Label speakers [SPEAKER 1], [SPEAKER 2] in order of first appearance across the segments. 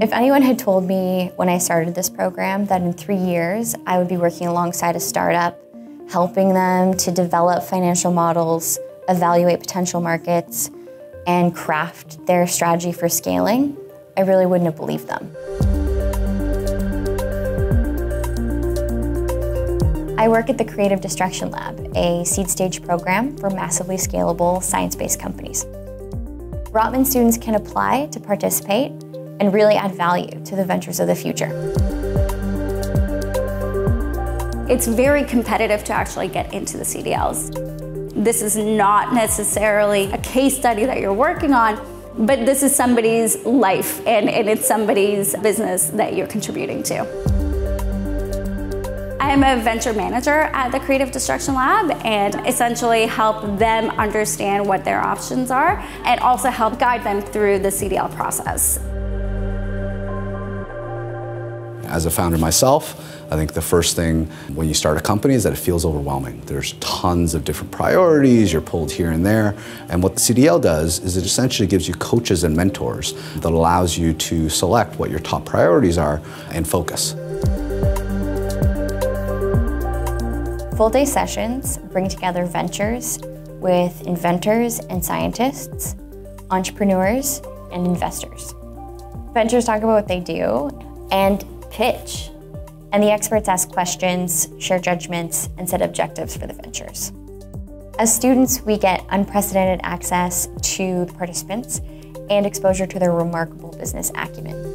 [SPEAKER 1] If anyone had told me when I started this program that in three years I would be working alongside a startup, helping them to develop financial models, evaluate potential markets, and craft their strategy for scaling, I really wouldn't have believed them. I work at the Creative Destruction Lab, a seed stage program for massively scalable science-based companies. Rotman students can apply to participate and really add value to the ventures of the future.
[SPEAKER 2] It's very competitive to actually get into the CDLs. This is not necessarily a case study that you're working on, but this is somebody's life and, and it's somebody's business that you're contributing to. I'm a venture manager at the Creative Destruction Lab and essentially help them understand what their options are and also help guide them through the CDL process.
[SPEAKER 3] As a founder myself, I think the first thing when you start a company is that it feels overwhelming. There's tons of different priorities, you're pulled here and there. And what the CDL does is it essentially gives you coaches and mentors that allows you to select what your top priorities are and focus.
[SPEAKER 1] Full day sessions bring together ventures with inventors and scientists, entrepreneurs, and investors. Ventures talk about what they do, and pitch. And the experts ask questions, share judgments, and set objectives for the ventures. As students, we get unprecedented access to the participants and exposure to their remarkable business acumen.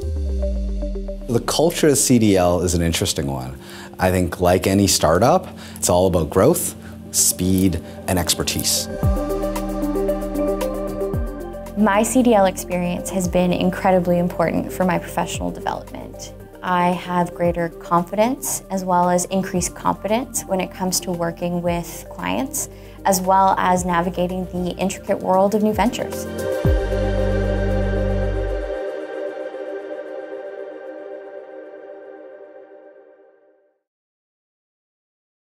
[SPEAKER 3] The culture of CDL is an interesting one. I think, like any startup, it's all about growth, speed, and expertise.
[SPEAKER 1] My CDL experience has been incredibly important for my professional development. I have greater confidence as well as increased competence when it comes to working with clients, as well as navigating the intricate world of new ventures.